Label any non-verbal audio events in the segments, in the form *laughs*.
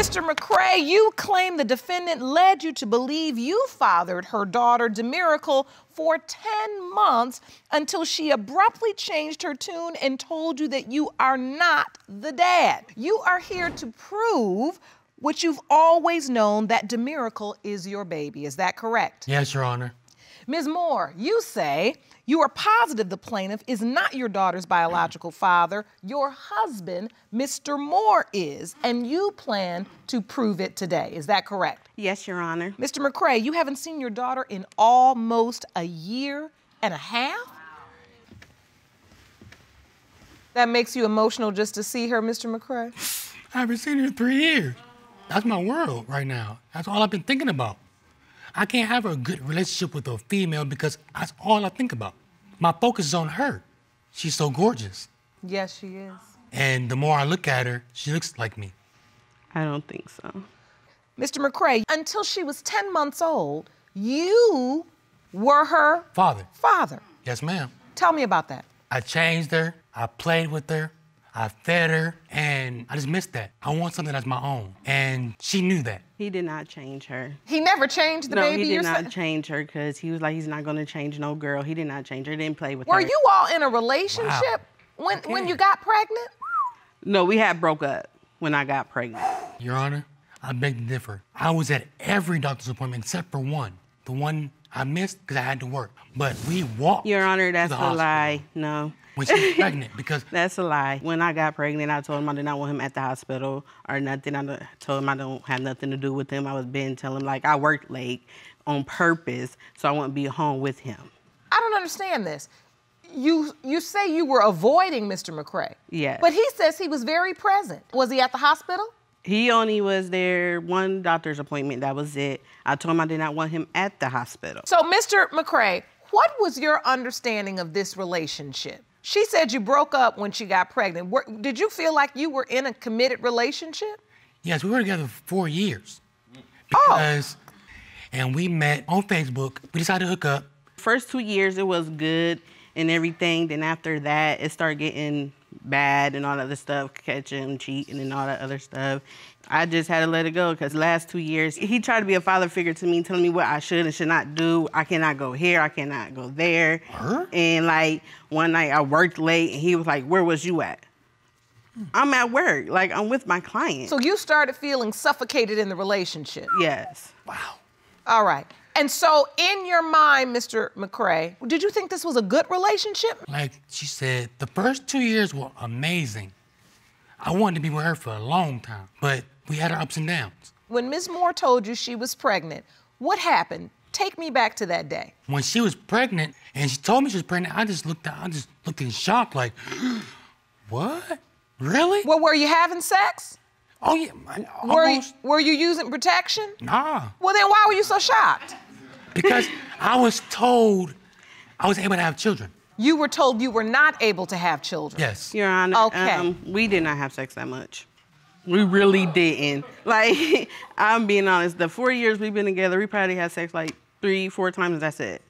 Mr. McRae, you claim the defendant led you to believe you fathered her daughter, Demiracle, for 10 months until she abruptly changed her tune and told you that you are not the dad. You are here to prove what you've always known that Demiracle is your baby. Is that correct? Yes, Your Honor. Ms. Moore, you say you are positive the plaintiff is not your daughter's biological father. Your husband, Mr. Moore, is, and you plan to prove it today. Is that correct? Yes, Your Honor. Mr. McRae, you haven't seen your daughter in almost a year and a half? That makes you emotional just to see her, Mr. McRae? I haven't seen her in three years. That's my world right now. That's all I've been thinking about. I can't have a good relationship with a female because that's all I think about. My focus is on her. She's so gorgeous. Yes, she is. And the more I look at her, she looks like me. I don't think so. Mr. McRae, until she was 10 months old, you were her Father. father. Yes, ma'am. Tell me about that. I changed her. I played with her. I fed her. And I just missed that. I want something that's my own. And she knew that. He did not change her. He never changed the no, baby. he did you're not change her because he was like, he's not going to change no girl. He did not change her. Didn't play with Were her. Were you all in a relationship when when Okay. you got pregnant? No, we had broke up when I got pregnant. Your Honor, I beg to differ. I was at every doctor's appointment except for one. The one I missed because I had to work. But we walked. Your Honor, to that's the a hospital lie. No. When she was *laughs* pregnant because That's a lie. When I got pregnant, I told him I did not want him at the hospital or nothing. I told him I don't have nothing to do with him. I was been telling him like I worked late on purpose so I wouldn't be home with him. I don't understand this. You you say you were avoiding Mr. McRae. Yes. But he says he was very present. Was he at the hospital? He only was there one doctor's appointment. That was it. I told him I did not want him at the hospital. So, Mr. McRae, what was your understanding of this relationship? She said you broke up when she got pregnant. Were, did you feel like you were in a committed relationship? yes, we were together for four years. Oh. Because and we met on Facebook. We decided to hook up. First two years it was good and everything. Then after that it started getting bad and all that other stuff, catching, cheating and all that other stuff. I just had to let it go because last two years he tried to be a father figure to me, telling me what I should and should not do. I cannot go here, I cannot go there. Her? And like one night I worked late and he was like, "Where was you at?" I'm at work, like I'm with my client. So you started feeling suffocated in the relationship. yes. Wow. All right. And so, in your mind, Mr. McRae, did you think this was a good relationship? Like she said, the first two years were amazing. I wanted to be with her for a long time, but we had our ups and downs. When Ms. Moore told you she was pregnant, what happened? Take me back to that day. When she was pregnant and she told me she was pregnant, I just looked I just looked in shock, like, *gasps* what? Really? Well, were you having sex? Oh yeah, I- Were you, almost. were you using protection? Nah, Well, then why were you so shocked? because I was told I was able to have children. You were told you were not able to have children. Yes. Your Honor, Okay. um, we did not have sex that much. We really didn't. *laughs* Like, I'm being honest, the four years we've been together, we probably had sex like three, four times, that's it.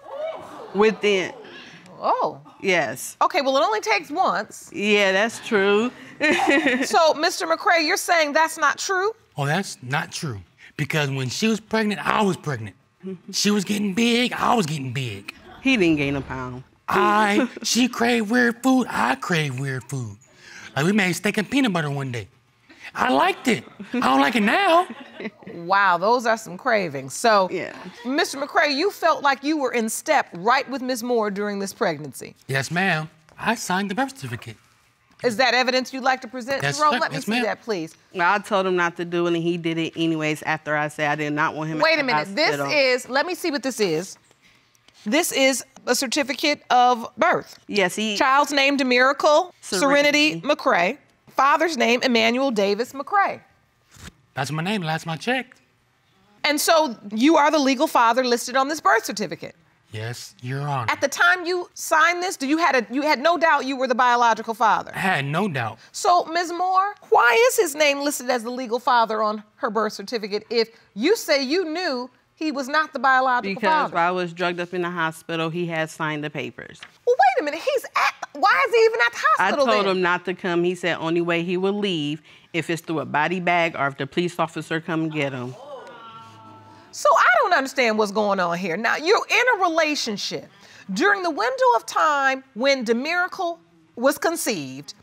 Within, Oh. Yes. Okay, well, it only takes once. Yeah, that's true. *laughs* So, Mr. McRae, you're saying that's not true? Oh, that's not true. Because when she was pregnant, I was pregnant. She was getting big, I was getting big. he didn't gain a pound. I, *laughs* she craved weird food, I craved weird food. Like we made steak and peanut butter one day. I liked it. I don't like it now. Wow, those are some cravings. So, Yeah. Mr. McRae, you felt like you were in step right with Ms. Moore during this pregnancy. Yes, ma'am. I signed the birth certificate. Is that evidence you'd like to present? Yes, Jerome, sir. let me Yes, see that, please. I told him not to do it, and he did it anyways after I said I did not want him at Wait the a minute. This is, let me see what this is. This is a certificate of birth. Yes, he. Child's name, Demiracle Serenity Serenity. McRae. Father's name, Emmanuel Davis McRae. That's my name, last my check. And so you are the legal father listed on this birth certificate. Yes, Your Honor. At the time you signed this, do you had a you had no doubt you were the biological father. I had no doubt. So, Ms. Moore, why is his name listed as the legal father on her birth certificate if you say you knew he was not the biological because father? Because I was drugged up in the hospital, he had signed the papers. Well, wait a minute. He's at the why is he even at the hospital? I told then? him not to come. He said only way he will leave if it's through a body bag or if the police officer come get him. So I don't understand what's going on here. Now you're in a relationship during the window of time when DeMiracle was conceived.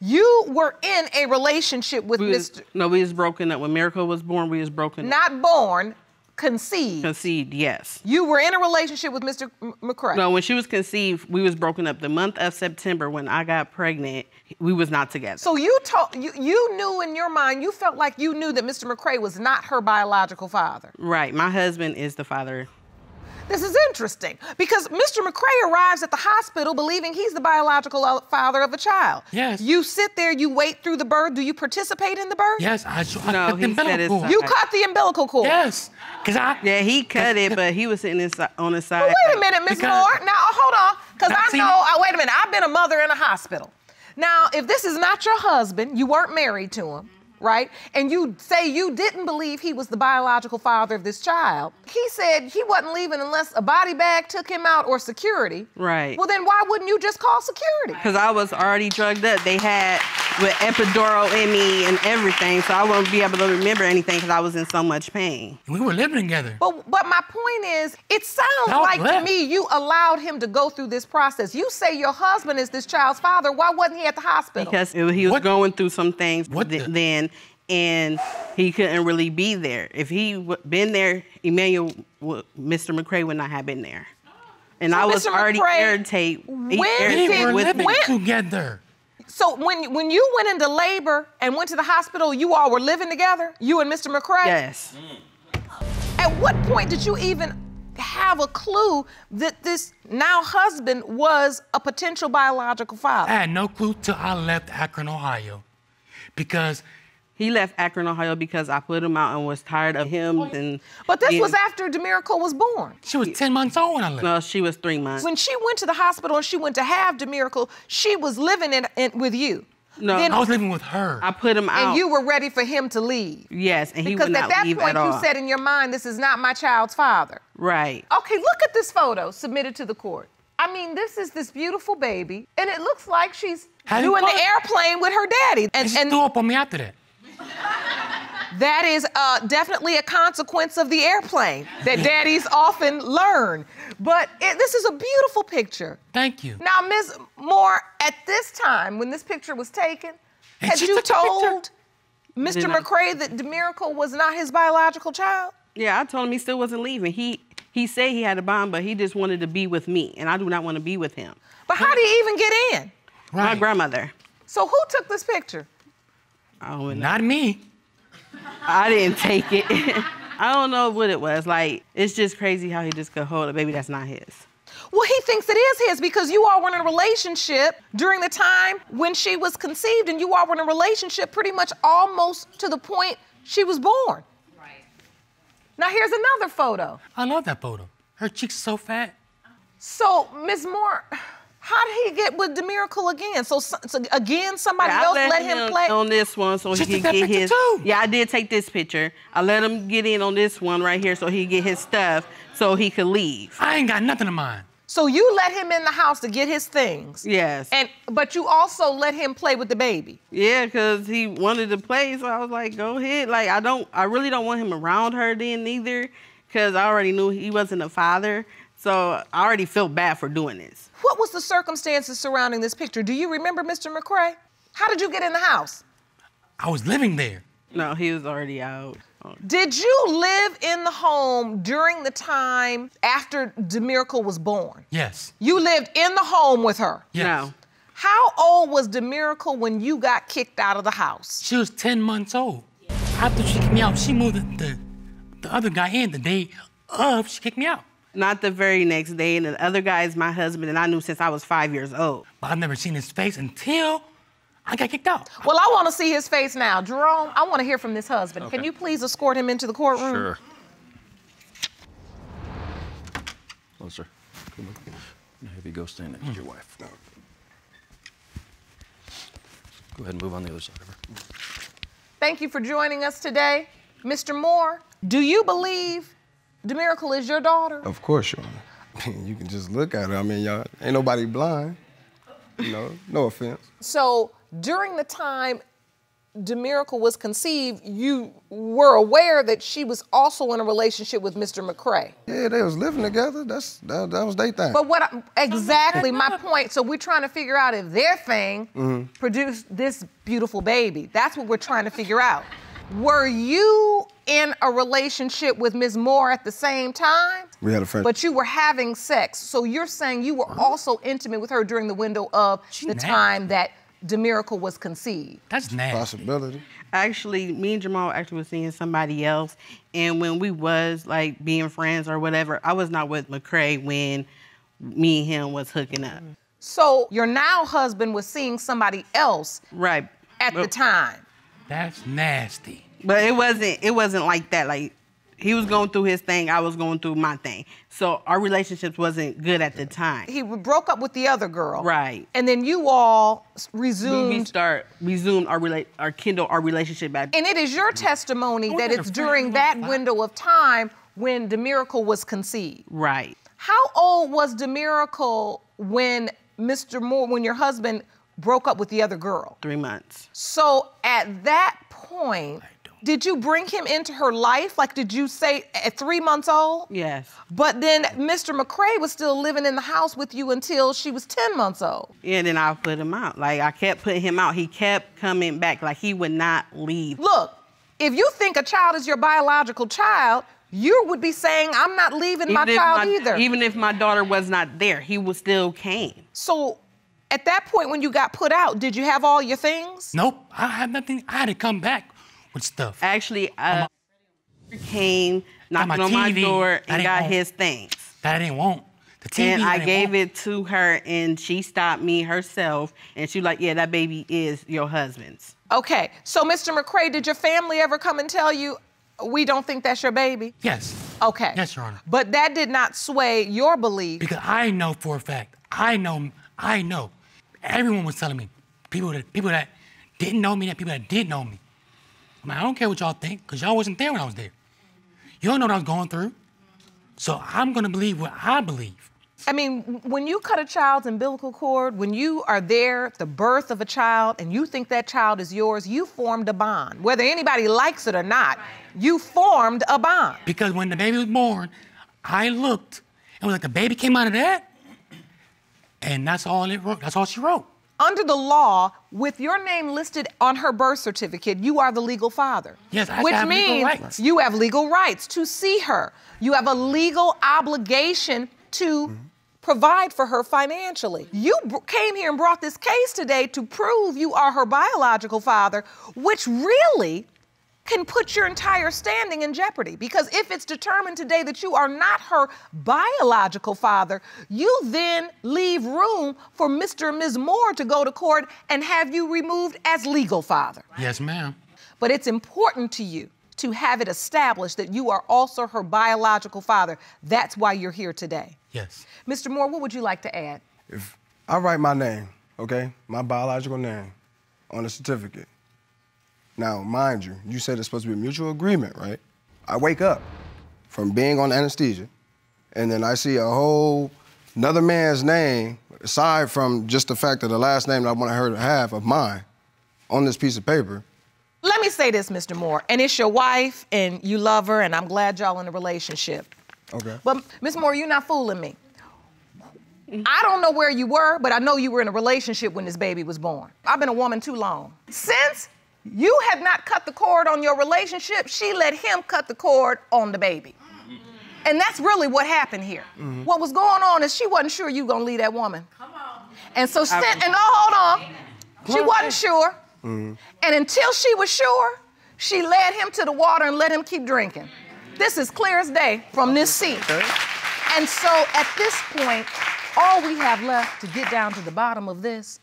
You were in a relationship with We was, Mr. no, we was broken up. When Miracle was born, we was broken up. Not born, conceived. Conceived, yes. You were in a relationship with Mr. M- McRae. No, when she was conceived, we was broken up. The month of September, when I got pregnant, we was not together. So you told you you knew in your mind, you felt like you knew that Mr. McRae was not her biological father. right, my husband is the father. This is interesting because Mr. McRae arrives at the hospital believing he's the biological uh, father of a child. Yes. You sit there, you wait through the birth. Do you participate in the birth? Yes, I, sh- I No, cut the umbilical cord. You cut the umbilical cord. Yes, because I. Yeah, he cut it, but he was sitting inside, on the side. But wait a minute, Miss Because- Moore. Now hold on, because I know. Uh, wait a minute. I've been a mother in a hospital. Now, if this is not your husband, you weren't married to him, right? And you say you didn't believe he was the biological father of this child. He said he wasn't leaving unless a body bag took him out or security. Right. Well, then why wouldn't you just call security? Because I was already drugged up. They had with epidural in me and everything, so I won't be able to remember anything because I was in so much pain. We were living together. But but my point is, it sounds No, like to me you allowed him to go through this process. You say your husband is this child's father. Why wasn't he at the hospital? Because it- he was What- going through some things What th- the- then, and he couldn't really be there. If he w- been there, Emmanuel, w- Mr. McRae would not have been there. And So I was Mr. already McRae, irritated. when we were with living me. when- together. So when when you went into labor and went to the hospital, you all were living together, you and Mr. McRae. Yes. Mm. At what point did you even have a clue that this now husband was a potential biological father? I had no clue till I left Akron, Ohio, because He left Akron, Ohio because I put him out and was tired of him. Oh, and But this being- was after Demiracle was born. she was 10 months old when I left. No, she was three months. When she went to the hospital and she went to have Demiracle, she was living in, in with you. No. Then- I was living with her. I put him out. and you were ready for him to leave. yes, and he Because would at not that leave point, at you said in your mind, this is not my child's father. right. Okay, look at this photo submitted to the court. I mean, this is this beautiful baby, and it looks like she's Having doing the airplane with her daddy. And, and she and threw up on me after that. That is uh, definitely a consequence of the airplane that daddies often learn. But it, this is a beautiful picture. Thank you. Now, Ms. Moore, at this time when this picture was taken, And had you took picture? told Mr. Did I- McRae that DeMiracle was not his biological child? Yeah, I told him he still wasn't leaving. He he said he had a bond, but he just wanted to be with me, and I do not want to be with him. But how did he even get in? My grandmother. So who took this picture? I don't know. Not me. I didn't take it. *laughs* I don't know what it was. Like it's just crazy how he just could hold a baby that's not his. Well, he thinks it is his because you all were in a relationship during the time when she was conceived, and you all were in a relationship pretty much almost to the point she was born. Right. Now, here's another photo. I love that photo. Her cheeks so fat. So, Ms. Moore, how did he get with the miracle again? So, so again, somebody Yeah, else let, him play? on this one so She he took could get his. too. Yeah, I did take this picture. I let him get in on this one right here so he could get his stuff so he could leave. I ain't got nothing of mine. So you let him in the house to get his things. Yes. And but you also let him play with the baby. Yeah, because he wanted to play, so I was like, go ahead. Like, I don't, I really don't want him around her then either, because I already knew he wasn't a father. So I already felt bad for doing this. What was the circumstances surrounding this picture? Do you remember Mr. McRae? How did you get in the house? I was living there. No, he was already out. Did you live in the home during the time after Demiracle was born? Yes. You lived in the home with her. Yes. No. How old was Demiracle when you got kicked out of the house? She was 10 months old. After she kicked me out, she moved the, the, the other guy in the day of she kicked me out. Not the very next day, and the other guy is my husband, and I knew since I was five years old. But I've never seen his face until I got kicked out. Well, I want to see his face now. Jerome, I want to hear from this husband. Can you please escort him into the courtroom? Sure. Hello, sir. Come on. Have you go stand next to your wife. Go ahead and move on the other side of her. Thank you for joining us today. Mr. Moore, do you believe Demiracle is your daughter? Of course, Your Honor. *laughs* you can just look at her. I mean, y'all ain't nobody blind. You know, no offense. So during the time Demiracle was conceived, you were aware that she was also in a relationship with Mr. McRae. Yeah, they was living together. That's that, that was their thing. But what I, exactly my point? So we're trying to figure out if their thing mm-hmm. produced this beautiful baby. That's what we're trying to figure out. Were you in a relationship with Ms. Moore at the same time? we had a friend. But you were having sex. So you're saying you were uh-huh. also intimate with her during the window of She the nasty. time that Demiracle was conceived. That's nasty. possibility. Actually, me and Jamal actually was seeing somebody else, and when we was like being friends or whatever, I was not with McRae when me and him was hooking up. So your now husband was seeing somebody else Right. at the time. That's nasty. But it wasn't it wasn't like that. Like he was going through his thing, I was going through my thing. So our relationships wasn't good at the time. He broke up with the other girl. Right. And then you all s- we start resumed our relate our kindle our relationship back. and it is your testimony Oh, that it's during that was fine. window of time when Demiracle was conceived. right. How old was Demiracle when Mr. Moore, when your husband broke up with the other girl? Three months. So at that point, did you bring him into her life? Like, did you say at three months old? Yes. But then Mr. McRae was still living in the house with you until she was 10 months old. Yeah, and then I put him out. Like I kept putting him out. He kept coming back. Like he would not leave. Look, if you think a child is your biological child, you would be saying, I'm not leaving my if child my- either. Even if my daughter was not there, he would still came. so at that point when you got put out, did you have all your things? Nope. I had nothing. I had to come back with stuff. Actually, uh, came, Got my knocked on my door, and got want- his things. that I didn't want. The TV. And I didn't gave want. it to her, and she stopped me herself. And she like, yeah, that baby is your husband's. Okay, so Mr. McRae, did your family ever come and tell you, we don't think that's your baby? Yes. Okay. Yes, Your Honor. But that did not sway your belief. Because I know for a fact. I know. I know. Everyone was telling me. People that people that didn't know me, that people that did know me. I mean, I don't care what y'all think, because y'all wasn't there when I was there. You don't know what I was going through. So I'm gonna believe what I believe. I mean, when you cut a child's umbilical cord, when you are there at the birth of a child and you think that child is yours, you formed a bond. Whether anybody likes it or not, you formed a bond. Because when the baby was born, I looked and was like, the baby came out of that, and that's all it wrote. That's all she wrote. Under the law, with your name listed on her birth certificate, you are the legal father. Yes, I Which have legal means rights. you have legal rights to see her. You have a legal obligation to provide for her financially. You came here and brought this case today to prove you are her biological father, which really can put your entire standing in jeopardy. Because if it's determined today that you are not her biological father, you then leave room for Mr. and Ms. Moore to go to court and have you removed as legal father. Yes, ma'am. But it's important to you to have it established that you are also her biological father. That's why you're here today. Yes. Mr. Moore, what would you like to add? If I write my name, okay, my biological name, on a certificate. Now, mind you, you said it's supposed to be a mutual agreement, right? I wake up from being on anesthesia, and then I see a whole another man's name, aside from just the fact that the last name that I want to her to have of mine, on this piece of paper. Let me say this, Mr. Moore, and it's your wife, and you love her, and I'm glad y'all in a relationship. Okay. But Ms. Moore, you're not fooling me. I don't know where you were, but I know you were in a relationship when this baby was born. I've been a woman too long. Since you had not cut the cord on your relationship, she let him cut the cord on the baby. And that's really what happened here. What was going on is she wasn't sure you gonna leave that woman. Come on. And so, sin- and oh, hold on. She wasn't sure. And until she was sure, she led him to the water and let him keep drinking. This is clear as day from this seat. And so at this point, all we have left to get down to the bottom of this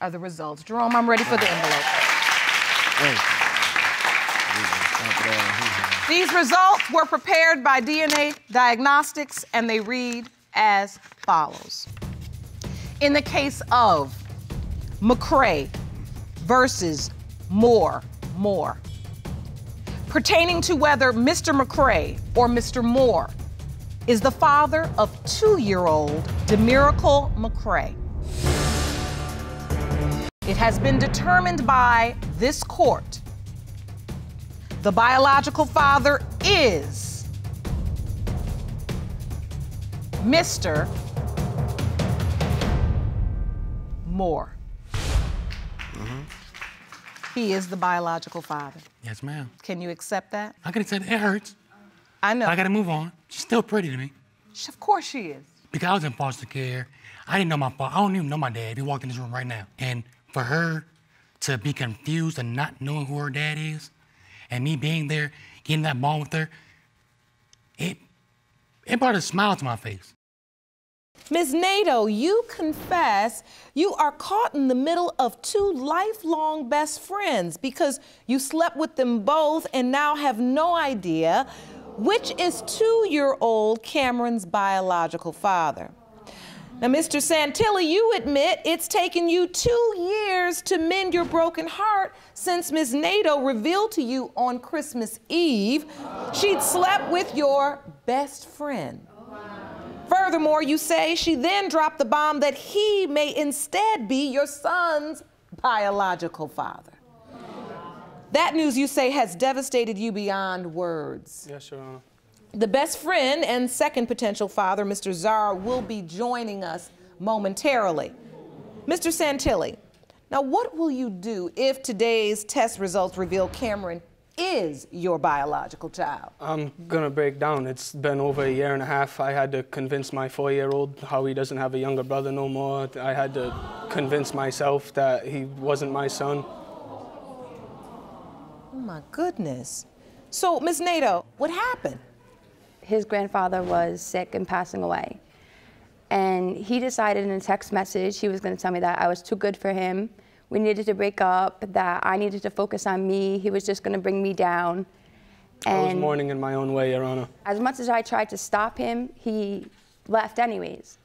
are the results. Jerome, I'm ready for the envelope. These results were prepared by DNA Diagnostics and they read as follows. In the case of McRae versus Moore, Moore, pertaining to whether Mr. McRae or Mr. Moore is the father of two year old Demiracle McRae. It has been determined by this court the biological father is Mr. Moore. Mm-hmm. He is the biological father. Yes, ma'am. Can you accept that? I can accept it. It hurts. I know. I gotta move on. She's still pretty to me. Of course she is. Because I was in foster care. I didn't know my father. I don't even know my dad. He walked in this room right now. And for her to be confused and not knowing who her dad is, and me being there, getting that bond with her, it it brought a smile to my face. Ms. Nadeau, you confess you are caught in the middle of two lifelong best friends because you slept with them both and now have no idea which is two year old Cameron's biological father. Now, Mr. Santilli, you admit it's taken you two years to mend your broken heart since Ms. Nadeau revealed to you on Christmas Eve she'd slept with your best friend. Furthermore, you say she then dropped the bomb that he may instead be your son's biological father. That news, you say, has devastated you beyond words. Yes, Your Honor. The best friend and second potential father, Mr. Zarra, will be joining us momentarily. Mr. Santilli, now what will you do if today's test results reveal Cameron is your biological child? I'm gonna break down. It's been over a year and a half. I had to convince my four-year-old how he doesn't have a younger brother no more. I had to convince myself that he wasn't my son. Oh my goodness. So, Ms. Nadeau, what happened? His grandfather was sick and passing away. And he decided in a text message he was going to tell me that I was too good for him. We needed to break up, that I needed to focus on me. He was just going to bring me down. I was mourning in my own way, Your Honor. as much as I tried to stop him, he left anyways.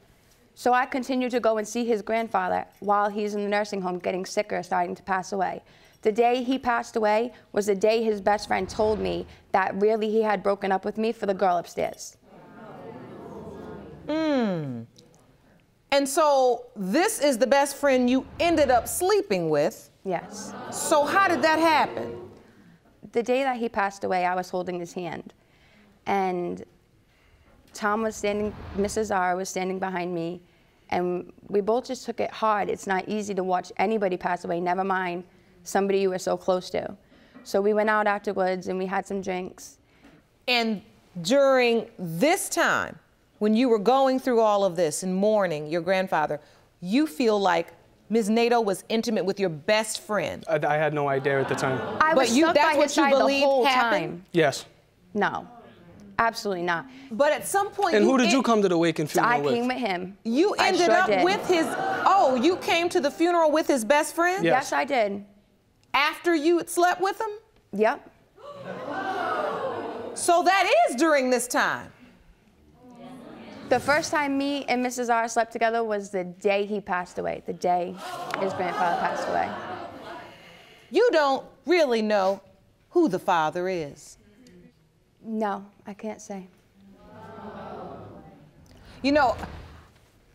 So I continued to go and see his grandfather while he's in the nursing home getting sicker, starting to pass away. The day he passed away was the day his best friend told me that really he had broken up with me for the girl upstairs. Hmm. And so, this is the best friend you ended up sleeping with. Yes. So, how did that happen? the day that he passed away, I was holding his hand. And Tom was standing, Mrs. R was standing behind me, and we both just took it hard. It's not easy to watch anybody pass away, never mind somebody you were so close to. So we went out afterwards and we had some drinks. And during this time, when you were going through all of this and mourning your grandfather, you feel like Ms. Nadeau was intimate with your best friend. I, I had no idea at the time. I But was you- stuck that's by what his you side the believed whole happened? time. Yes. No, absolutely not. But at some point, And who did you come to the wake and So funeral I with? came with him. You I ended sure up did. with his. Oh, you came to the funeral with his best friend Yeah. Yes, I did. After you had slept with him. Yep. So that is during this time. The first time me and Mrs. R slept together was the day he passed away, the day his grandfather passed away. You don't really know who the father is. No, I can't say. You know,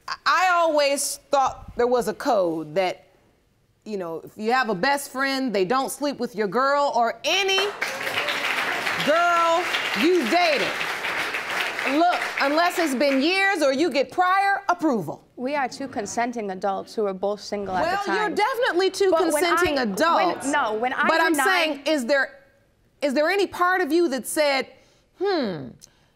I- I always thought there was a code that, you know, if you have a best friend, they don't sleep with your girl or any girl you dated. Look, unless it's been years or you get prior approval. We are two consenting adults who are both single at the time. Well, you're definitely two But when consenting I- when- adults. no, when I But I'm saying, is there, is there any part of you that said, hmm,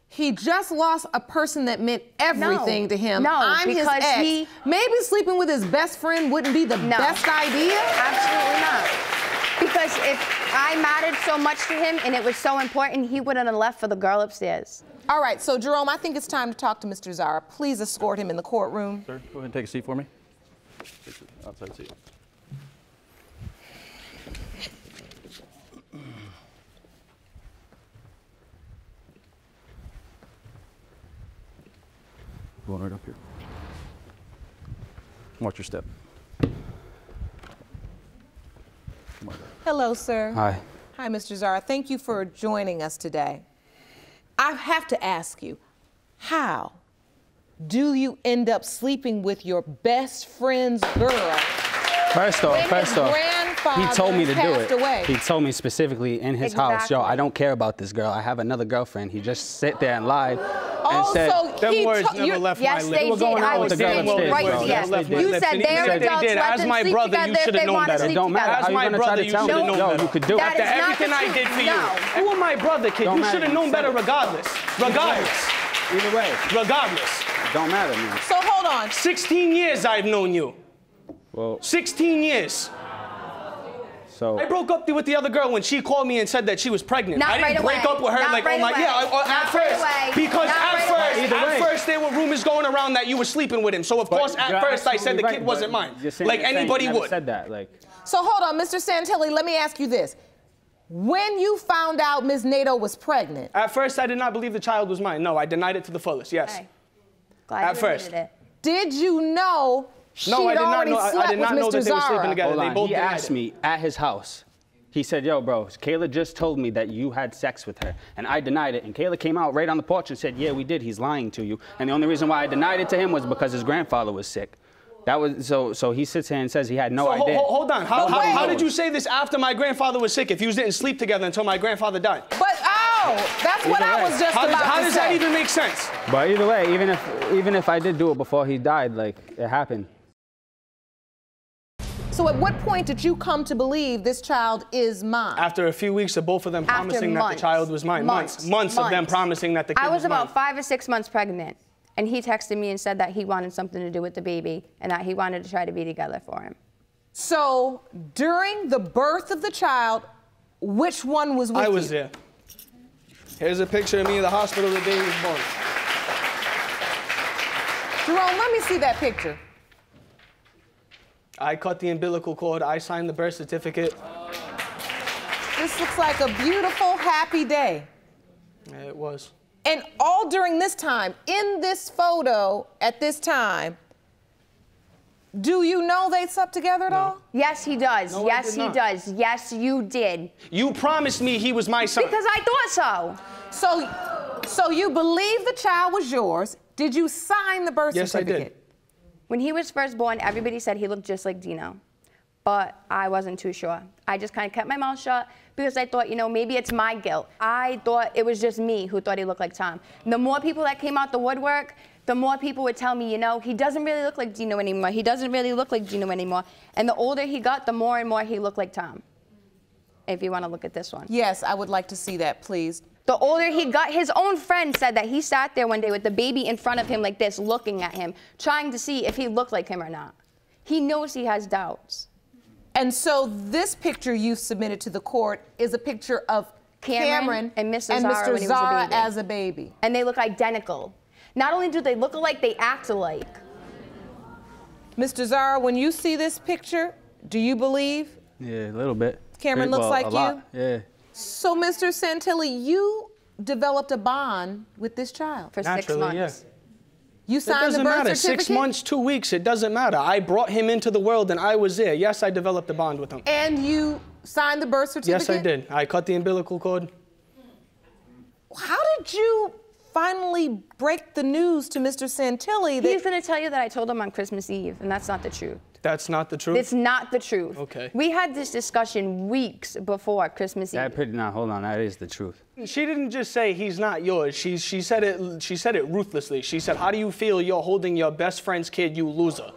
he just lost a person that meant everything to him. No, I'm his because ex. he- Maybe sleeping with his best friend wouldn't be the No. best idea. Absolutely not. Because if I mattered so much to him and it was so important, he wouldn't have left for the girl upstairs. All right, so Jerome, I think it's time to talk to Mr. Zarra. Please escort him in the courtroom. Sir, go ahead and take a seat for me. Outside seat. Going right up here. Watch your step. Hello, sir. Hi. Hi, Mr. Zarra. Thank you for joining us today. I have to ask you, how do you end up sleeping with your best friend's girl First off, first off, he told me to do it. away. He told me specifically in his house, yo, I don't care about this girl. I have another girlfriend. He just sit there and lied and Oh, said, so Them he words never you're- left Yes, my they lips. did. I was with the girl standing right bro. there. Yes, they did. You said it. they're Even if they did, as my brother, you if should've they known wanna better. it sleep don't matter. As my gonna brother, try to you tell me, should've known better. you could do it? After not everything I did for you. No. You were my brother, kid. You should have known better regardless. Regardless. Either way, Regardless. don't matter, man. So hold on. 16 years I've known you. Well, 16 years. So I broke up with the other girl when she called me and said that she was pregnant. Not I didn't right break away. up with her Not like, right oh my, away. yeah, I- I- Not at right first. away. Because Not at right first, away. Either at way. first there were rumors going around that you were sleeping with him. So of course, at you're first I said the absolutely kid right, wasn't but mine. you're saying- Like you're saying anybody you never would. said that, like. So hold on, Mr. Santilli, let me ask you this. When you found out Ms. Nadeau was pregnant, At first, I did not believe the child was mine. No, I denied it to the fullest. Yes. Okay. Glad At you admitted first. it. did you know she No, I did not know. I- I did not know Mr. that they were sleeping together. Hold they on. both he denied asked it. me at his house. He said, "Yo, bro, Kayla just told me that you had sex with her, and I denied it." And Kayla came out right on the porch and said, "Yeah, we did. He's lying to you." And the only reason why I denied it to him was because his grandfather was sick. That was so. So he sits here and says he had no So idea. ho- hold on. How, how, how did you say this after my grandfather was sick if you didn't sleep together until my grandfather died? But oh, that's what I was just How does, how to does say. that even make sense? But either way, even if even if I did do it before he died, like it happened. So at what point did you come to believe this child is mine? After a few weeks of both of them After promising that the child was mine. Months. Months. Months, of them promising that the kid I was about mine. five or six months pregnant, and he texted me and said that he wanted something to do with the baby and that he wanted to try to be together for him. So during the birth of the child, which one was with I was you? there. Here's a picture of me in the hospital the day he was born. Jerome, let me see that picture. I cut the umbilical cord. I signed the birth certificate. This looks like a beautiful, happy day. Yeah, It was. And all during this time, in this photo at this time, do you know they slept together at all? Yes, he does. No, yes, he does. Yes, you did. You promised me he was my son. Because I thought so. So, so you believe the child was yours. Did you sign the birth certificate? Yes, I did. When he was first born, everybody said he looked just like Dino. But I wasn't too sure. I just kind of kept my mouth shut because I thought, you know, maybe it's my guilt. I thought it was just me who thought he looked like Tom. The more people that came out the woodwork, the more people would tell me, you know, he doesn't really look like Dino anymore. He doesn't really look like Dino anymore. And the older he got, the more and more he looked like Tom. If you want to look at this one. Yes, I would like to see that, please. The older he got, his own friend said that he sat there one day with the baby in front of him like this, looking at him, trying to see if he looked like him or not. He knows he has doubts. And so this picture you submitted to the court is a picture of Cameron Cameron, and Mr. and Zarra Mr. when he was a baby. as a baby. And they look identical. Not only do they look alike, they act alike. Mr. Zarra, when you see this picture, do you believe? Yeah, a little bit. Cameron Pretty- looks well, like a you? lot, Yeah. So, Mr. Santilli, you developed a bond with this child. For Naturally, six yeah. months. You It doesn't the birth matter. certificate. Six months, two weeks, it doesn't matter. I brought him into the world and I was there. Yes, I developed a bond with him. And you signed the birth certificate. Yes, I did. I cut the umbilical cord. How did you finally break the news to Mr. Santilli that He's gonna tell you that I told him on Christmas Eve, and that's not the truth. That's not the truth. It's not the truth. Okay. We had this discussion weeks before Christmas Eve. That pretty. Nah, hold on. That is the truth. She didn't just say he's not yours. She, she said it. She said it ruthlessly. She said, "How do you feel you're holding your best friend's kid, you loser?"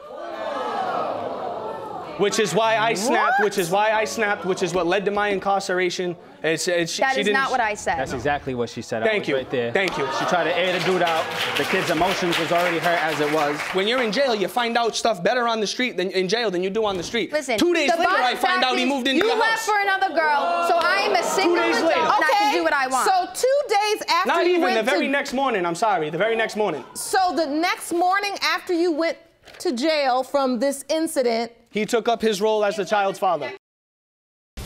Which is why I snapped. Which is why I snapped. Which is what led to my incarceration. It's, it's, she, That she is didn't- not what I said. That's exactly what she said. Thank you. Right there. Thank you. She tried to air the dude out. The kid's emotions was already hurt as it was. When you're in jail, you find out stuff better on the street than in jail than you do on the street. Listen, Two days the later, I find out he moved into you your left for another girl, so I am a single days adult later. and I can do what I want. So two days after Not you even went the very to, next morning. I'm sorry. The very next morning. So the next morning after you went to jail from this incident, He took up his role as the child's father.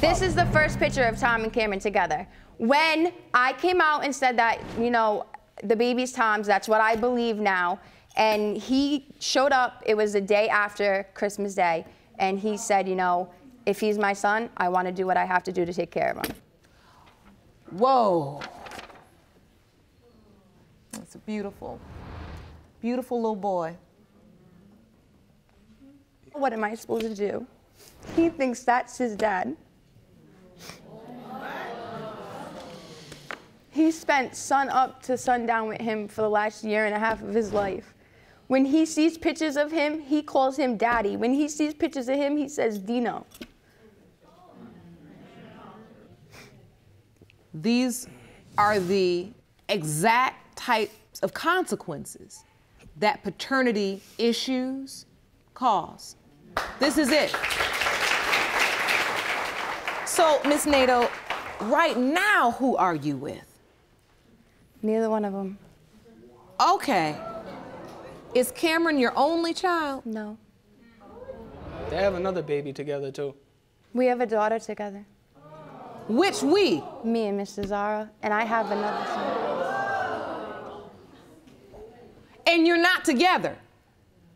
This is the first picture of Tom and Cameron together. When I came out and said that, you know, the baby's Tom's, that's what I believe now. And he showed up, it was the day after Christmas Day, and he said, you know, if he's my son, I want to do what I have to do to take care of him. whoa. That's a beautiful, beautiful little boy. What am I supposed to do? He thinks that's his dad. He spent sun up to sundown with him for the last year and a half of his life. When he sees pictures of him, he calls him daddy. When he sees pictures of him, he says Dino. These are the exact types of consequences that paternity issues cause. This is it. So, Miss Nadeau, right now, who are you with? Neither one of them. Okay. Is Cameron your only child? No. They have another baby together too. We have a daughter together. Which we? Me and Mr. Zarra, and I have another son. And you're not together.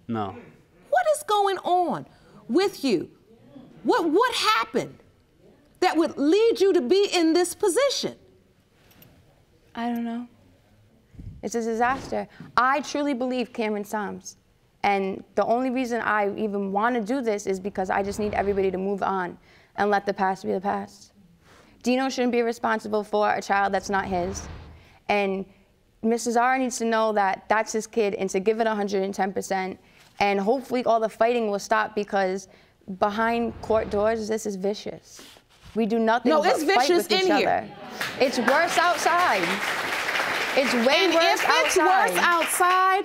No. What is going on with you? What what happened that would lead you to be in this position? I don't know. It's a disaster. I truly believe Cameron Psalms. And the only reason I even want to do this is because I just need everybody to move on and let the past be the past. Dino shouldn't be responsible for a child that's not his. And Mrs. R needs to know that that's his kid and to give it 110%. And hopefully all the fighting will stop because behind court doors, this is vicious. We do nothing No, but it's fight vicious with each in here. other. It's worse outside. It's way and worse if it's outside. worse outside,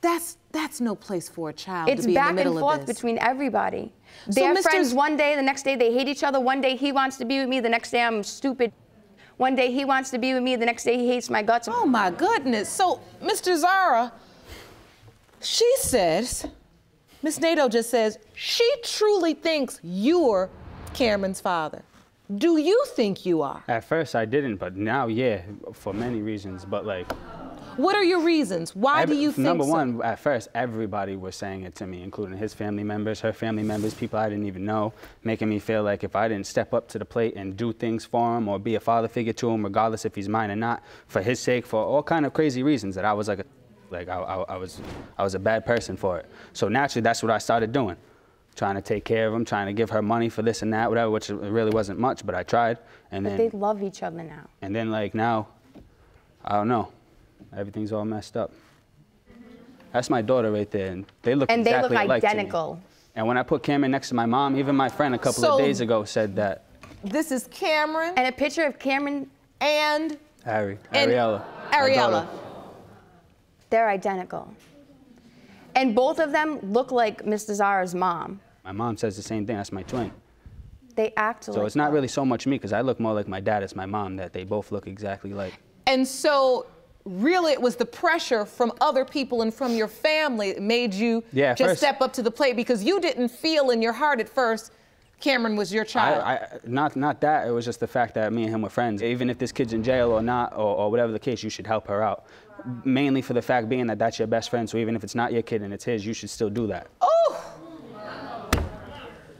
that's that's no place for a child It's to be back in the middle and forth between everybody. So, They're Mr. friends one day, the next day they hate each other. One day he wants to be with me, the next day I'm stupid. One day he wants to be with me, the next day he hates my guts. Oh my goodness. So, Mr. Zarra, she says, Miss Nadeau just says, she truly thinks you're Cameron's father. Do you think you are? At first I didn't, but now yeah, for many reasons. But like, What are your reasons? Why do you think number so? one, at first everybody was saying it to me, including his family members, her family members, people I didn't even know, making me feel like if I didn't step up to the plate and do things for him or be a father figure to him, regardless if he's mine or not, for his sake, for all kind of crazy reasons, that I was like a, like I, I, I was, I was a bad person for it. So naturally, that's what I started doing trying to take care of him, trying to give her money for this and that, whatever, which really wasn't much, but I tried. And But then they love each other now. and then like now, I don't know, everything's all messed up. That's my daughter right there, and they look And they look exactly alike to me. identical. And when I put Cameron next to my mom, even my friend a couple So- of days ago said that This is Cameron And a picture of Cameron, and Ari, And Ariella, Ariella. they're identical. And both of them look like Mr. Zarra's mom. My mom says the same thing. That's my twin. They act So like it's not really so much me because I look more like my dad as my mom. That they both look exactly like. And so, really, it was the pressure from other people and from your family that made you Yeah, just first- step up to the plate because you didn't feel in your heart at first Cameron was your child. I, not not that. It was just the fact that me and him were friends. Even if this kid's in jail or not, or, or whatever the case, you should help her out. Mainly for the fact being that that's your best friend. So even if it's not your kid and it's his, you should still do that. oh,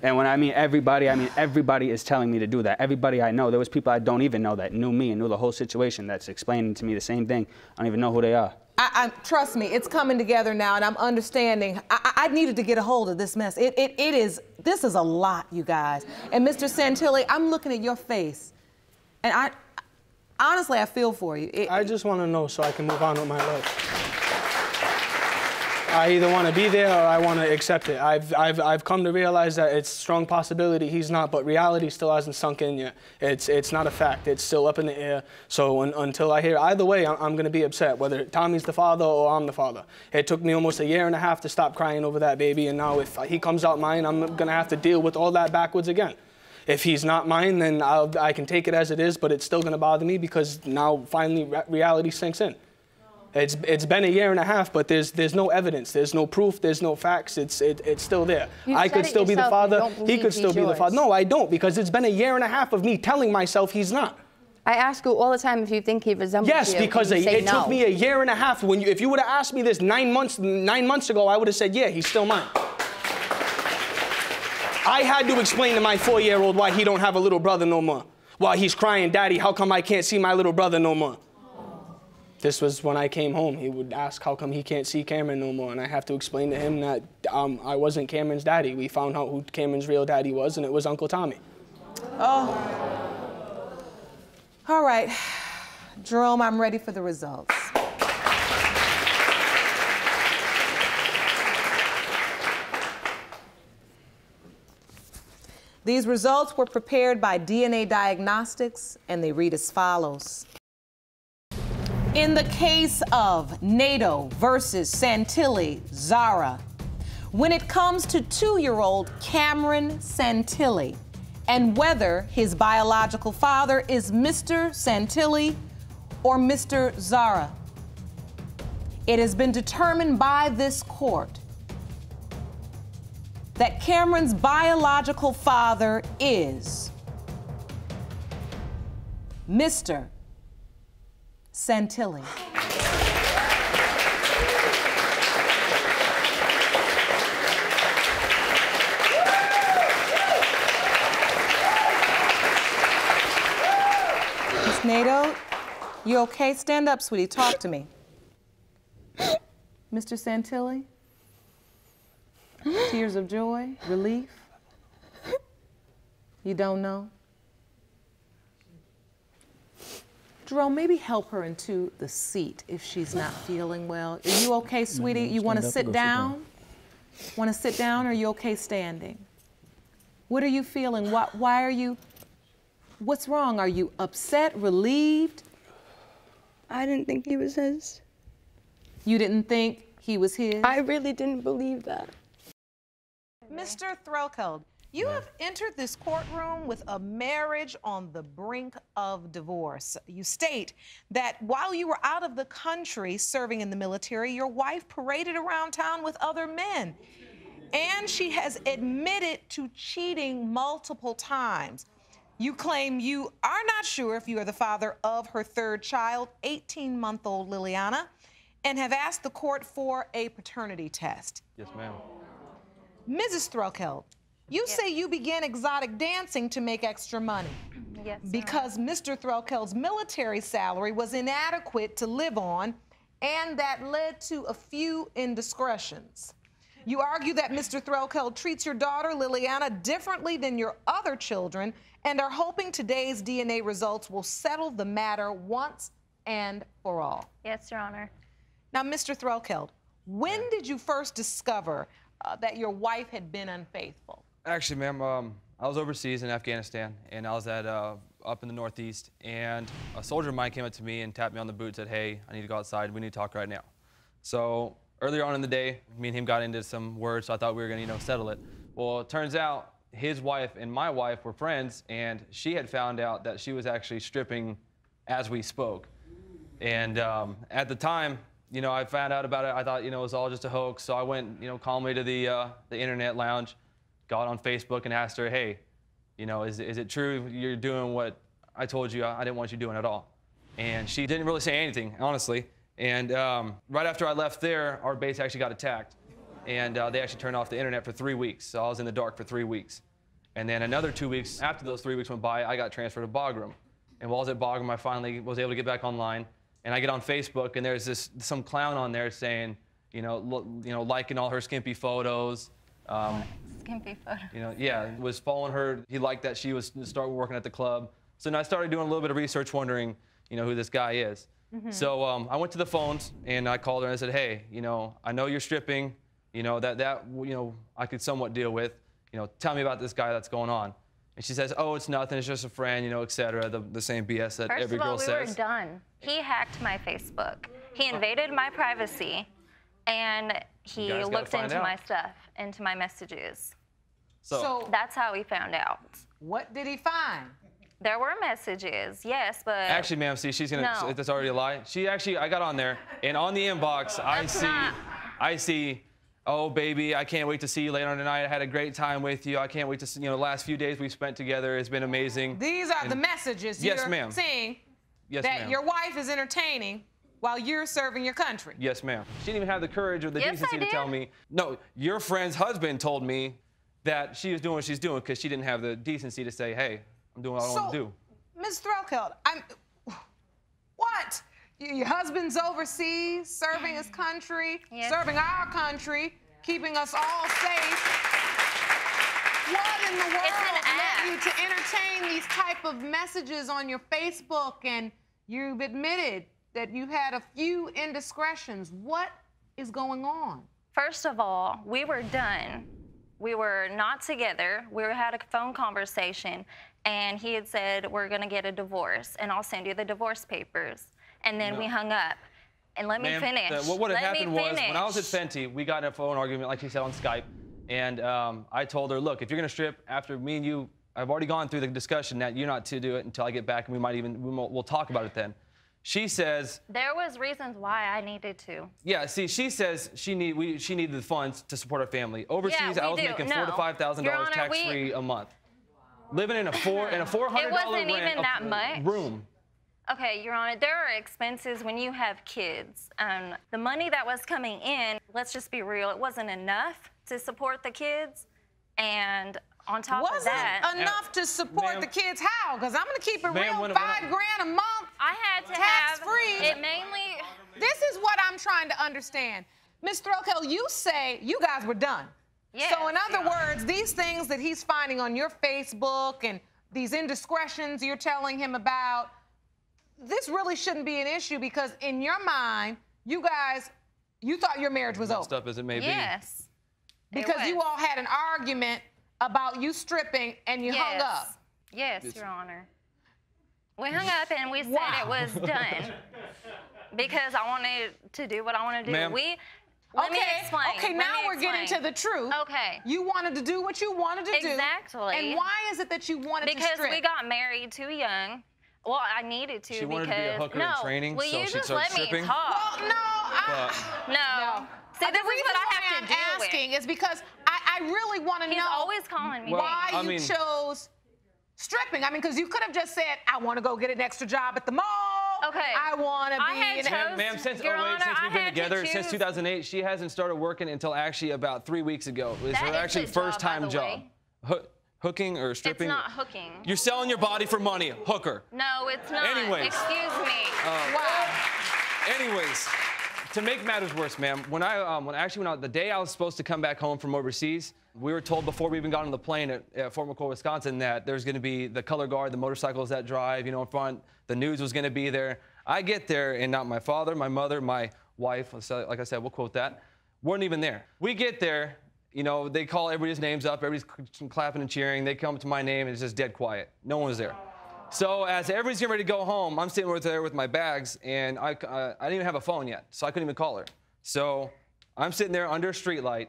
And when I mean everybody, I mean everybody is telling me to do that. Everybody I know. There was people I don't even know that knew me and knew the whole situation. That's explaining to me the same thing. I don't even know who they are. I, I, trust me, it's coming together now, and I'm understanding. I, I I needed to get a hold of this mess. It, it, it is, this is a lot, you guys. And Mr. Santilli, I'm looking at your face, and I, honestly, I feel for you. It- I just want to know so I can move on with my life. I either want to be there or I want to accept it. I've, I've, I've come to realize that it's strong possibility he's not, but reality still hasn't sunk in yet. It's, it's not a fact. It's still up in the air. So un, until I hear either way, I'm, I'm going to be upset, whether Tommy's the father or I'm the father. It took me almost a year and a half to stop crying over that baby, and now if he comes out mine, I'm going to have to deal with all that backwards again. If he's not mine, then I'll, I can take it as it is, but it's still going to bother me because now finally re- reality sinks in. It's, it's been a year and a half, but there's, there's no evidence, there's no proof, there's no facts. It's, it, it's still there. You I could still be the father. He could still be the father. No, I don't, because it's been a year and a half of me telling myself he's not. I ask you all the time if you think he resembles Yes, you. because and it, no. took me a year and a half. When you, if you would have asked me this nine months, nine months ago, I would have said, yeah, he's still mine. I had to explain to my four-year-old why he don't have a little brother no more. While he's crying, Daddy, how come I can't see my little brother no more? This was when I came home. He would ask how come he can't see Cameron no more, and I have to explain to him that um, I wasn't Cameron's daddy. We found out who Cameron's real daddy was, and it was Uncle Tommy. Oh. All right. Jerome, I'm ready for the results. These results were prepared by DNA Diagnostics, and they read as follows. In the case of Nadeau versus Santilli Zarra, when it comes to two year old Cameron Santilli and whether his biological father is Mr. Santilli or Mr. Zarra, it has been determined by this court that Cameron's biological father is Mr. Santilli. Miss Nadeau, you okay? Stand up, sweetie. Talk to me. Mr. Santilli? Tears of joy? Relief? You don't know? Jerome, maybe help her into the seat if she's not feeling well. Are you okay, sweetie? You want to sit sit down. down? Want to sit down or are you okay standing? What are you feeling? Why, why are you, what's wrong? Are you upset, relieved? I didn't think he was his. You didn't think he was his? I really didn't believe that. Mr. Threlkeld, you have entered this courtroom with a marriage on the brink of divorce. You state that while you were out of the country serving in the military, your wife paraded around town with other men. And she has admitted to cheating multiple times. You claim you are not sure if you are the father of her third child, 18 month old Liliana, and have asked the court for a paternity test. Yes, ma'am. Mrs. Threlkeld, you say you began exotic dancing to make extra money Yes. Your because Mr. Threlkeld's military salary was inadequate to live on, and that led to a few indiscretions. You argue that Mr. Threlkeld treats your daughter, Liliana, differently than your other children and are hoping today's DNA results will settle the matter once and for all. Yes, Your Honor. Now, Mr. Threlkeld, when did you first discover uh, that your wife had been unfaithful? Actually, ma'am, um, I was overseas in Afghanistan, and I was at uh, up in the Northeast, and a soldier of mine came up to me and tapped me on the boot, and said, "Hey, I need to go outside. We need to talk right now." So earlier on in the day, me and him got into some words, so I thought we were gonna, you know, settle it. Well, it turns out his wife and my wife were friends, and she had found out that she was actually stripping as we spoke. And um, at the time, you know, I found out about it. I thought, you know, it was all just a hoax. So I went, you know, calmly to the uh, the internet lounge, got on Facebook and asked her, hey, you know, is, is it true you're doing what I told you I didn't want you doing at all? And she didn't really say anything, honestly. And um, right after I left there, our base actually got attacked. And uh, they actually turned off the internet for three weeks. So I was in the dark for three weeks. And then another two weeks after those three weeks went by, I got transferred to Bagram. And while I was at Bagram, I finally was able to get back online. And I get on Facebook, and there's this some clown on there saying, you know, you know, liking all her skimpy photos. Um, Skimpy photo. you know, yeah, was following her. He liked that she was started working at the club. So then I started doing a little bit of research, wondering, you know, who this guy is. So um, I went to the phones and I called her and I said, hey, you know, I know you're stripping. You know that that you know I could somewhat deal with. You know, tell me about this guy that's going on. And she says, oh, it's nothing. It's just a friend. You know, et cetera. The, the same BS that First every of all, girl we says. were done. He hacked my Facebook. He invaded my privacy, and he looked into out. my stuff, into my messages. So, So, That's how we found out. what did he find? There were messages, yes, but Actually, ma'am, see, she's gonna. No. That's already a lie. She actually, I got on there, and on the inbox, I That's see, not- I see, oh baby, I can't wait to see you later on tonight. I had a great time with you. I can't wait to see. You know, the last few days we've spent together has been amazing. These are the messages Yes, you're ma'am. seeing Yes, that ma'am. your wife is entertaining while you're serving your country. Yes, ma'am. She didn't even have the courage or the Yes, decency to tell me. No, your friend's husband told me that she was doing what she's doing because she didn't have the decency to say, hey, I'm doing what I want to do. Ms. Threlkeld, I'm. What? your husband's overseas, serving his country, Yes. serving our country, keeping us all safe. What in the world an led you to entertain these type of messages on your Facebook and you've admitted that you had a few indiscretions. What is going on? First of all, we were done. We were not together. We had a phone conversation, and he had said, We're going to get a divorce, and I'll send you the divorce papers. And then we hung up. And let me finish. the- what Let me happened was when I was at. Fenty, we got in a phone argument, like she said on Skype, and um, I told her, look, if you're gonna strip after me and you, I've already gone through the discussion that you're not to do it until I get back, and we might even we will, we'll talk about it then. She says, There was reasons why I needed to. yeah. See, she says she need we she needed the funds to support our family. Overseas, we I was do. making No. four to five thousand dollars we- tax free a month, living in a four in a *laughs* four hundred dollar wasn't even that much. room. Okay, Your Honor, there are expenses when you have kids. Um, the money that was coming in, let's just be real, it wasn't enough to support the kids. And on top Wasn't that, enough to support the kids. How? Because I'm going to keep it real. when- when Five I- grand a month. I had to tax have free. it mainly. This is what I'm trying to understand. Ms. Threlkeld, you say you guys were done. So, in Yes. other words, these things that he's finding on your Facebook and these indiscretions you're telling him about, this really shouldn't be an issue because in your mind, you guys, you thought your marriage was Messed over up as it may be. Yes. because you all had an argument about you stripping and you hung up. Yes, Your Honor. We hung up and we said Wow. it was done because I wanted to do what I want to do. Ma'am. We. Let me okay, explain. okay, Let now me we're getting to the truth. Okay. You wanted to do what you wanted to do. Exactly. And why is it that you wanted to strip? Because we got married too young. Well, I needed to She because wanted to be a hooker in training, will so you she'd just let stripping? me talk? Well, no, I, But- no. See, this the is reason what I have to I'm deal asking with. is because I, I really want to He's know always calling me. Well, why I you mean- chose stripping. I mean, because you could have just said, "I want to go get an extra job at the mall." Okay. I want to be. I had an- chose- Ma'am, ma'am, since oh, Your 08, Honor, since we've been had to together, since 2008, she hasn't started working until actually about three weeks ago. It was That her is actually a job, first time job. way. Hooking or stripping? It's not hooking. You're selling your body for money. Hooker. No, it's not. Anyways. Excuse me. Uh, wow. Anyways, to make matters worse, ma'am, when I um, when I actually went out the day I was supposed to come back home from overseas, we were told before we even got on the plane at, at Fort McCoy, Wisconsin, that there's going to be the color guard, the motorcycles that drive, you know, in front. The news was going to be there. I get there, and not my father, my mother, my wife. Like I said, we'll quote that. weren't even there. We get there. You know, they call everybody's names up. Everybody's clapping and cheering. They come to my name, and it's just dead quiet. No one was there. So as everybody's getting ready to go home, I'm sitting right there with my bags, and I, uh, I didn't even have a phone yet, so I couldn't even call her. So I'm sitting there under a streetlight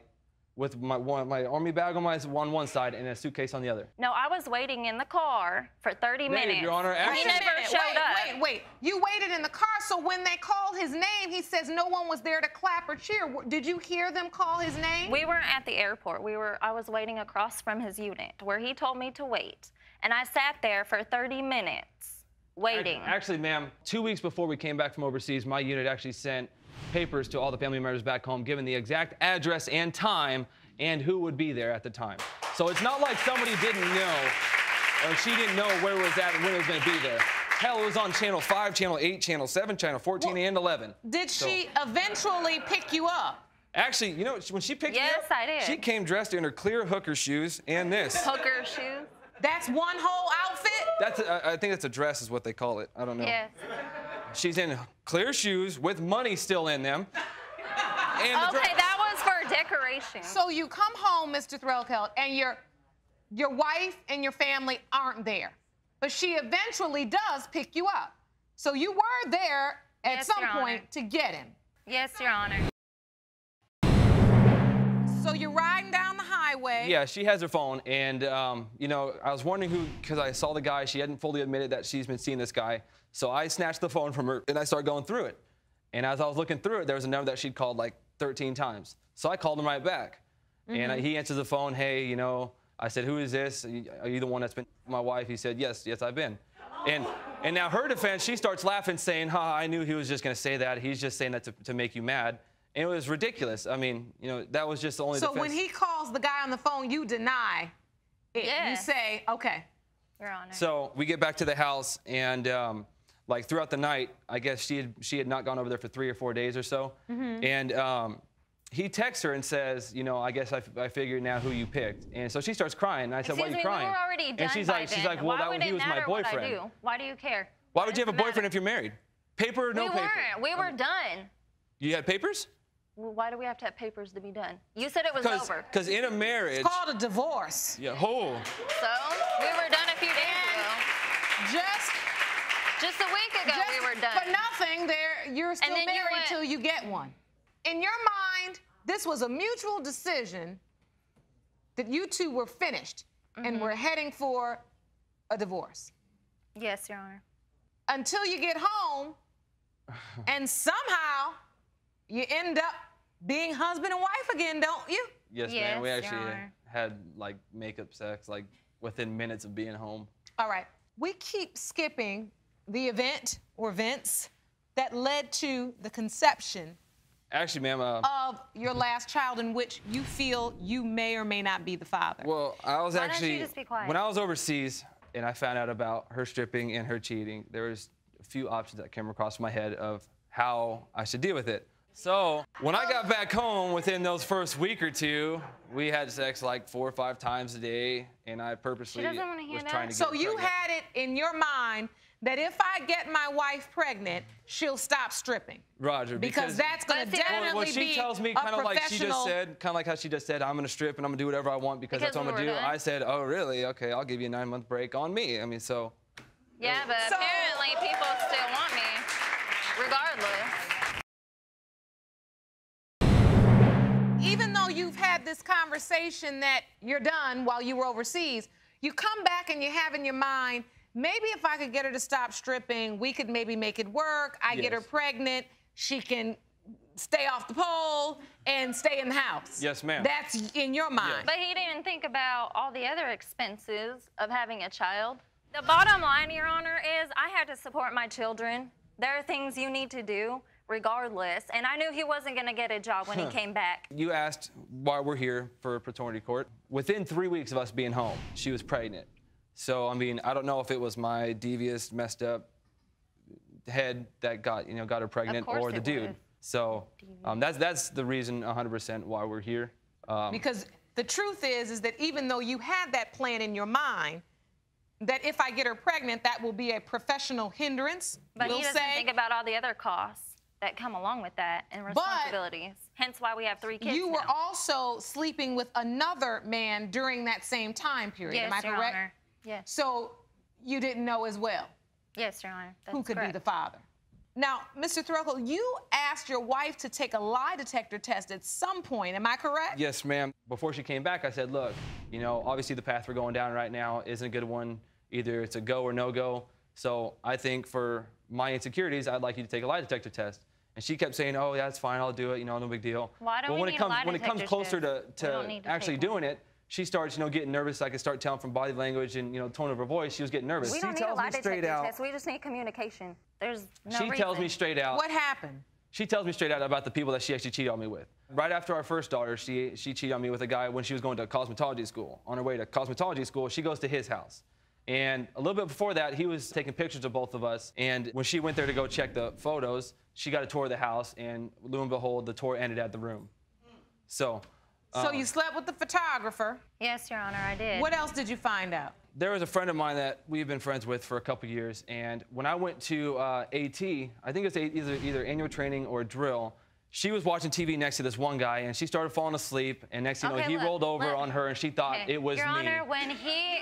with my one, my army bag on my on one side and a suitcase on the other. No, I was waiting in the car for 30 Negative, minutes. Your Honor. he never minute, showed wait, up. Wait, wait. You waited in the car, so when they called his name, he says no one was there to clap or cheer. Did you hear them call his name? We weren't at the airport. We were. I was waiting across from his unit where he told me to wait, and I sat there for 30 minutes waiting. Actually, ma'am, two weeks before we came back from overseas, my unit actually sent papers to all the family members back home, giving the exact address and time and who would be there at the time. So it's not like somebody didn't know or she didn't know where it was at and when it was going to be there. Hell, it was on channel 5, channel 8, channel 7, channel 14, and 11. Did So- she eventually pick you up? Actually, you know, when she picked me Yes, up, I did. she came dressed in her clear hooker shoes and this. Hooker shoes. That's one whole outfit? That's a, I think that's a dress is what they call it. I don't know. Yes. She's in clear shoes with money still in them. And Okay, dress. that was for decoration. So you come home, Mr. Threlkeld, and your your wife and your family aren't there. But she eventually does pick you up. So you were there at Yes, some Your Honor. point to get him. yes, Your Honor. So you're riding down the Yeah, she has her phone, and um, you know, I was wondering who, because I saw the guy. She hadn't fully admitted that she's been seeing this guy. So I snatched the phone from her, and I started going through it. And as I was looking through it, there was a number that she'd called like 13 times. So I called him right back, and I, he answers the phone. Hey, you know, I said, who is this? Are you the one that's been my wife? He said, yes, yes, I've been. And and now her defense, she starts laughing, saying, "Ha, I knew he was just going to say that. He's just saying that to, to make you mad." And it was ridiculous. I mean, you know, that was just the only So defense. when he calls the guy on the phone, you deny it. Yeah. You say, okay. Your Honor. So we get back to the house, and um, like throughout the night, I guess she had she had not gone over there for three or four days or so, mm -hmm. and um, he texts her and says, you know, I guess I, f- I figured now who you picked, and so she starts crying. And I said, why are you me, crying? we were already done and she's by like, she's like, well, Why that would he it was my matter what I boyfriend. do? Why do you care? Why would you have a boyfriend if you're married? Paper or no we paper? weren't. We were done. You had papers? Well, why do we have to have papers to be done? You said it was over. Because in a marriage. It's called a divorce. Yeah. Oh. So we were done a few days ago. Just just a week ago just we were done. For nothing, there you're still then you married went- till you get one. In your mind, this was a mutual decision that you two were finished Mm-hmm. and were heading for a divorce. Yes, Your Honor. Until you get home *sighs* and somehow you end up being husband and wife again, don't you? Yes, Yes, man. We actually Honor. had like makeup sex like within minutes of being home. All right. We keep skipping the event or events that led to the conception Actually, ma'am. Uh, of your last child in which you feel you may or may not be the father. well, I was Why don't you actually just be quiet? when I was overseas and I found out about her stripping and her cheating. There was a few options that came across my head of how I should deal with it. So when I got back home, within those first week or two, we had sex like four or five times a day, and I purposely doesn't wanna was hear trying to So get you pregnant. had it in your mind that if I get my wife pregnant, she'll stop stripping. Roger, Because that's gonna Well, definitely well, she be tells me kind of like she just said, kind of like how she just said, I'm gonna strip and I'm gonna do whatever I want because, that's what I'm gonna do. done. I said, oh really? Okay, I'll give you a nine month break on me. I mean, so Yeah, but apparently people still want me, regardless. Even though you've had this conversation that you're done while you were overseas, you come back and you have in your mind, maybe if I could get her to stop stripping, we could maybe make it work. I get her pregnant, she can stay off the pole and stay in the house. Yes, ma'am. That's in your mind. But he didn't think about all the other expenses of having a child. The bottom line, Your Honor, is I had to support my children. There are things you need to do regardless. And I knew he wasn't going to get a job when Huh. he came back. you asked why we're here for paternity court. Within three weeks of us being home, she was pregnant. So I mean, I don't know if it was my devious, messed up head that got you know got her pregnant or the dude. would. So um, that's that's the reason 100% why we're here. Um, Because the truth is, is that even though you had that plan in your mind, that if I get her pregnant, that will be a professional hindrance. But we'll he doesn't say. think about all the other costs that come along with that and responsibilities. Hence why we have three kids you were now. also sleeping with another man during that same time period. Yes, Am I Your correct? Honor. Yes. So you didn't know as well Yes, Your Honor. who could correct. be the father. Now, Mr. Throckle, you asked your wife to take a lie detector test at some point. Am I correct? Yes, ma'am. Before she came back, I said, look, you know, obviously the path we're going down right now isn't a good one. Either it's a go or no go. So I think for my insecurities, I'd like you to take a lie detector test. And she kept saying, oh, yeah, that's fine. I'll do it. You know, no big deal. Why do well, we when need it comes lie when it comes closer to, test? We don't to need to actually take doing it, she starts, you know, getting nervous. I could start telling from body language and you know tone of her voice. She was getting nervous. We don't need a lie detector test. We just need communication. There's no she reason. tells me straight out. What happened? She tells me straight out about the people that she actually cheated on me with. Right after our first daughter, she, she cheated on me with a guy when she was going to cosmetology school. On her way to cosmetology school, she goes to his house. And a little bit before that, he was taking pictures of both of us. And when she went there to go check the photos, she got a tour of the house. And lo and behold, the tour ended at the room. So, So um, you slept with the photographer. Yes, Your Honor, I did. What else did you find out? there was a friend of mine that we've been friends with for a couple years, and when I went to uh, AT, I think it was either either annual training or drill. She was watching TV next to this one guy, and she started falling asleep. And next thing you know, he look, rolled over look. on her, and she thought Okay, it was Your me, Honor, when he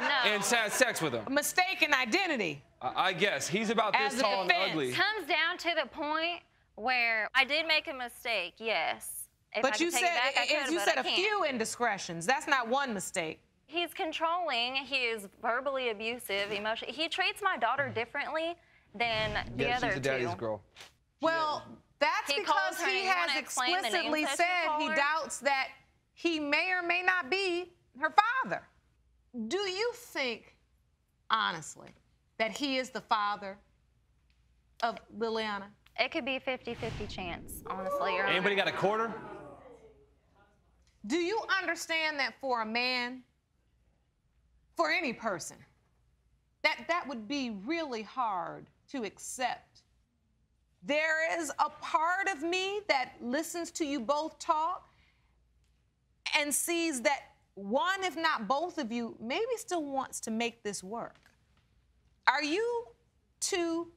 no. and had sex with him. Mistaken identity. I I guess he's about As this a tall and defense. ugly. comes down to the point where I did make a mistake. Yes. If but could you take said it back, I could, you but said I a can't. few indiscretions. That's not one mistake. He's controlling. He is verbally abusive, emotional. He treats my daughter differently than the yeah, other she's a daddy's two. girl. Well, uh, that's He because he has wanna explain the explicitly names that you said he doubts that he may or may not be her father. Do you think, honestly, that he is the father of Liliana? It could be a 50-50 chance, honestly. Your Anybody Honor. got a quarter? Do you understand that for a man, for any person, that that would be really hard to accept. There is a part of me that listens to you both talk and sees that one, if not both of you, maybe still wants to make this work. Are you two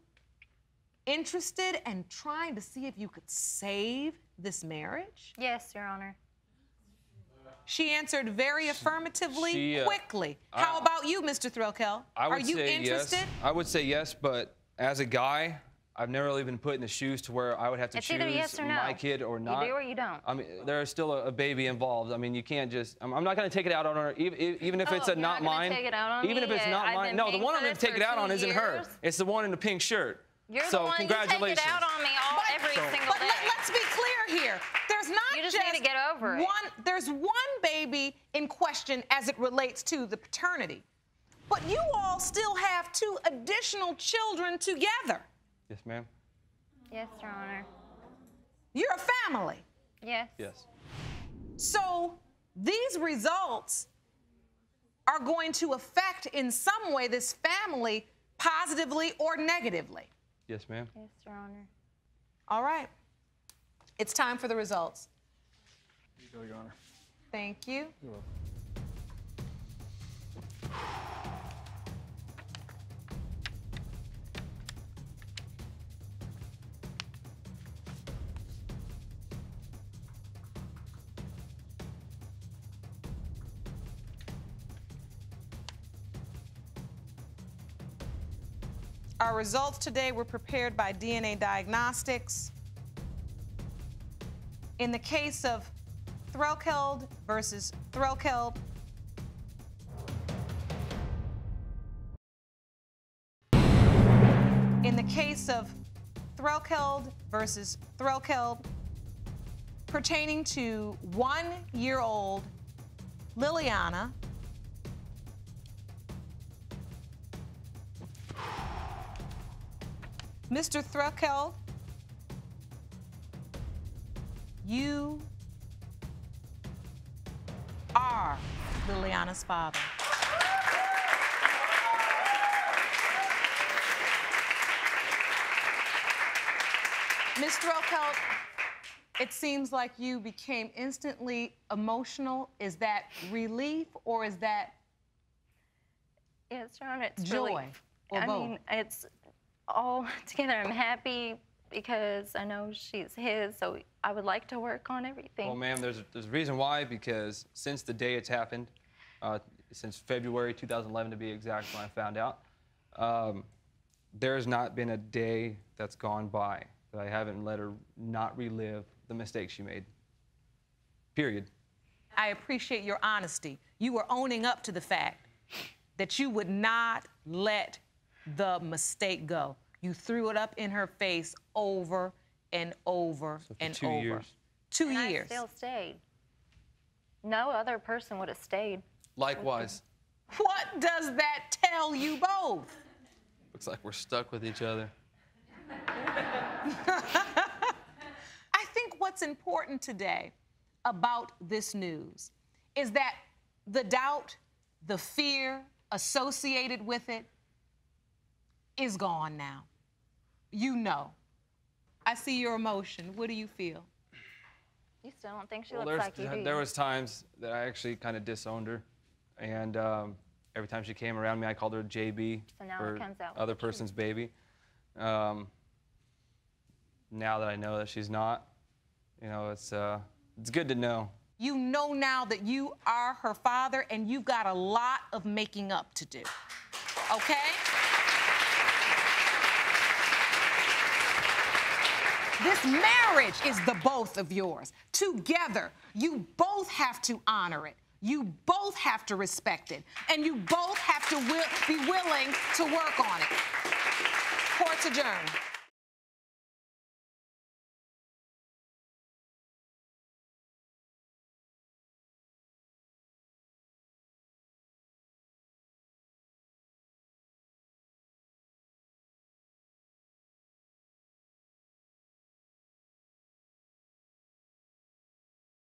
interested and trying to see if you could save this marriage? Yes, Your Honor. She answered very affirmatively, she, uh, quickly. How I- about you, Mr. Threlkeld? Are you interested? yes. I would say yes, but as a guy, I've never really been put in the shoes to where I would have to It's choose yes no. my kid or not. You not. do or you don't. I mean, there's still a, a baby involved. I mean, you can't just. I'm, I'm not going to take it out on her, even, even if Oh, it's a you're not not mine. take it out on even me if it's yet. not I've mine. No, the one I'm going to take it out two on isn't her. It's the one in the pink shirt. You're so the one you take congratulations. it out on me all every So- single But day. let, us be clear here. There's not You just need to get over it. one. There's one baby in question as it relates to the paternity, but you all still have two additional children together. Yes, ma'am. Yes, Your Honor. You're a family. Yes. Yes. So these results are going to affect in some way this family positively or negatively. Yes, ma'am. Yes, Your Honor. All right. It's time for the results. Here you go, Your Honor. Thank you. You're welcome. Our results today were prepared by DNA Diagnostics. In the case of Threlkeld versus Threlkeld, in the case of Threlkeld versus Threlkeld, pertaining to one-year-old Liliana, Mr. Threlkeld, you are Liliana's father. Ms. Threlkeld, it seems like you became instantly emotional. Is that relief or is that Your Honor. It's Joy, relief. I both? mean, it's all *laughs* together. I'm happy because I know she's his, so I would like to work on everything. Well, ma'am, there's a, there's a reason why because since the day it's happened, uh, since February 2011 to be exact, when I found out, um, there has not been a day that's gone by that I haven't let her not relive the mistakes she made. Period. I appreciate your honesty. You were owning up to the fact that you would not let the mistake go. You threw it up in her face over and over for and two over. years. Two and years. I still stayed. No other person would have stayed. Likewise, What does that tell you both? looks like we're stuck with each other. *laughs* I think what's important today about this news is that the doubt, the fear associated with it is gone now. You know. I see your emotion. What do you feel? You still don't think she Well, looks like you, do there was times that I actually kind of disowned her, and um, every time she came around me, I called her JB So now it comes out other person's baby. Um, now that I know that she's not, you know, it's uh, it's good to know. You know now that you are her father and you've got a lot of making up to do. Okay? This marriage is the both of yours. Together, you both have to honor it. You both have to respect it. And you both have to wi- be willing to work on it. Court's adjourned.